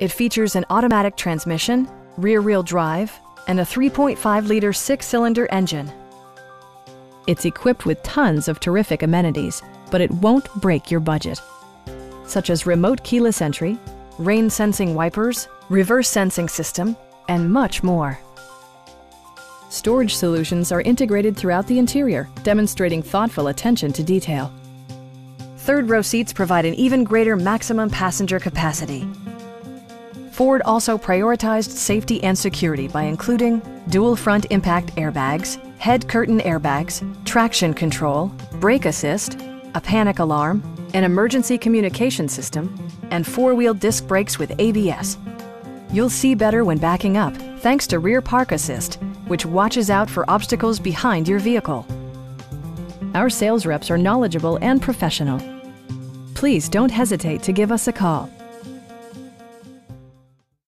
It features an automatic transmission, rear-wheel drive, and a 3.5-liter six-cylinder engine. It's equipped with tons of terrific amenities, but it won't break your budget. Such as remote keyless entry, rain sensing wipers, reverse sensing system, and much more. Storage solutions are integrated throughout the interior, demonstrating thoughtful attention to detail. Third row seats provide an even greater maximum passenger capacity. Ford also prioritized safety and security by including dual front impact airbags, head curtain airbags, traction control, brake assist, a panic alarm, an emergency communication system, and four-wheel disc brakes with ABS. You'll see better when backing up thanks to Rear Park Assist, which watches out for obstacles behind your vehicle. Our sales reps are knowledgeable and professional. Please don't hesitate to give us a call.